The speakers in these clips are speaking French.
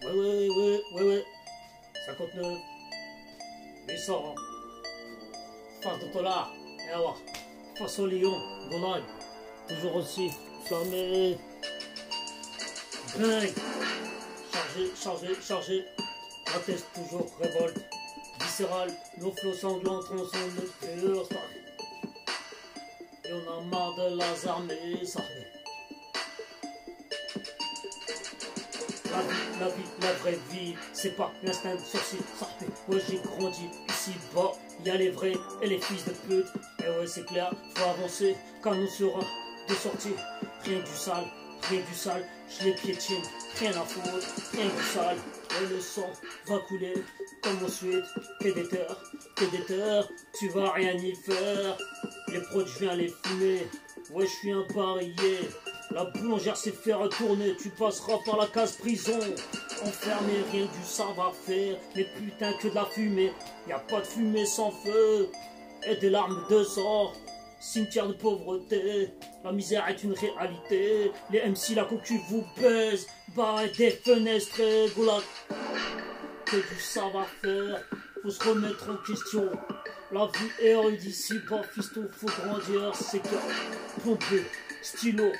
Ouais, ouais, ouais, ouais, ouais. 59. 800. Face de. Et alors, face au lion, Golan. Toujours aussi flammé. Bang. Chargé, chargé, chargé. La tête toujours révolte. Viscéral, nos flots sanglants tronçonnent le cœur. Et on a marre de las armées, ça La vie, la vraie vie, c'est pas l'instinct de sorcier, ça Ouais, j'ai grandi ici bas, y a les vrais et les fils de pute. Et ouais, c'est clair, faut avancer, quand on sera de sortie. Rien du sale, rien du sale, je les piétine, rien à foutre, rien du sale. Et le sang va couler comme ensuite, t'es déter, t'es déter, tu vas rien y faire. Les prods, je viens les fumer, ouais, je suis un parier. La boulangère s'est fait retourner, tu passeras par la case prison. Enfermé, rien du savoir-faire, mais putain que de la fumée. Y a pas de fumée sans feu, et des larmes de sang. Cimetière de pauvreté, la misère est une réalité. Les MC, la cocu vous baise, bah des fenêtres, goulag. Que du savoir-faire, faut se remettre en question. La vie est rude ici, pas fiston, faut grandir, c'est que pomper, stylo,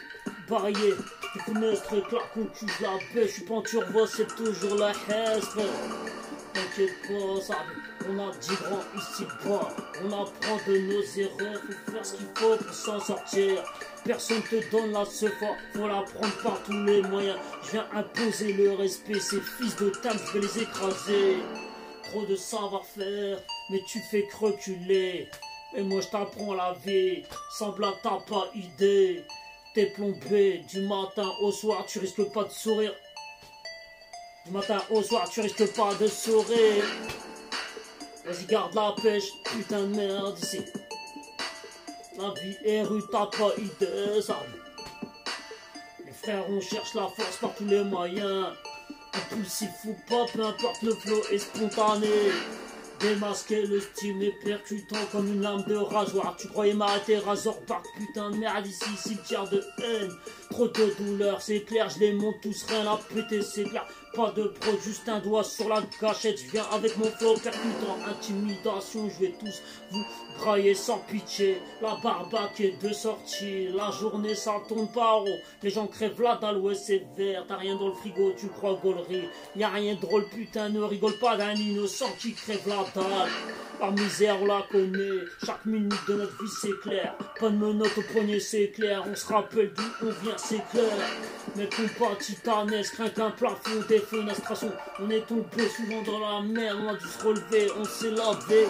des fenêtres, éclat, concu, la paix, je suis peinture, vois, c'est toujours la hesse, T'inquiète pas, ça, on a 10 grands ici bas, on apprend de nos erreurs, faut faire ce qu'il faut pour s'en sortir. Personne te donne la sefa, faut la prendre par tous les moyens. Je viens imposer le respect, ces fils de table, je vais les écraser. Trop de savoir-faire, mais tu fais reculer. Et moi je t'apprends la vie, sans blague t'as pas idée. Plombé du matin au soir, tu risques pas de sourire. Du matin au soir, tu risques pas de sourire. Vas-y, garde la pêche, putain de merde ici. La vie est rude, t'as pas idée, ça. Les frères, on cherche la force par tous les moyens. Impulsif ou pas, peu importe le flow est spontané. Démasquer le style est percutant comme une lame de rasoir. Tu croyais m'arrêter, Razorback, putain de merde ici, cimetière de haine. Trop de douleur, c'est clair, je les monte tous, rien à péter, c'est clair. Pas de pro, juste un doigt sur la gâchette. Je viens avec mon flow percutant, intimidation, je vais tous vous brailler sans pitié. La barbaque est de sortie, la journée ça tourne pas haut. Les gens crèvent là dans l'ouest, c'est vert. T'as rien dans le frigo, tu crois gaulerie. Y a rien de drôle, putain, ne rigole pas d'un innocent qui crève la dalle. La misère, on la connaît. Chaque minute de notre vie, c'est clair. Pas de menottes au poignet, c'est clair. On se rappelle d'où on vient, c'est clair. Mais compas titanesque, rien qu'un plafond, des On est tombé souvent dans la mer, on a dû se relever, on s'est lavé.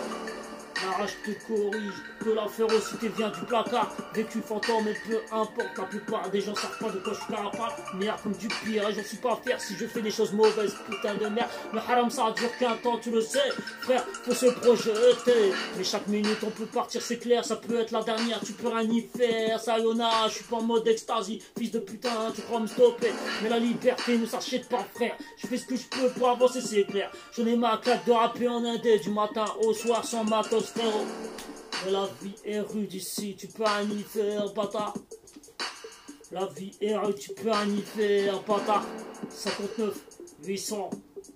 Rage te corrige, que la férocité vient du placard. Vécu fantôme, mais peu importe, la plupart des gens savent pas de quoi je suis capable. Merde comme du pire, et j'en suis pas fier si je fais des choses mauvaises, putain de merde. Le haram ça dure qu'un temps, tu le sais, frère, faut se projeter. Mais chaque minute on peut partir, c'est clair, ça peut être la dernière, tu peux rien y faire. Sayonara, je suis pas en mode extasie, fils de putain, tu crois me stopper. Mais la liberté ne s'achète pas, frère. Je fais ce que je peux pour avancer, c'est clair. J'en ai ma claque de rapper en indé du matin au soir sans matos la vie est rude ici, tu peux rien y faire, bâtard. La vie est rude, tu peux rien y faire, bâtard. 59, 800,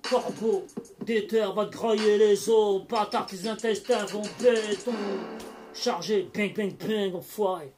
corbeau, déter, va te les os, bâtard, tes intestins vont béton. Chargé, bang, bang, bang, enfoiré.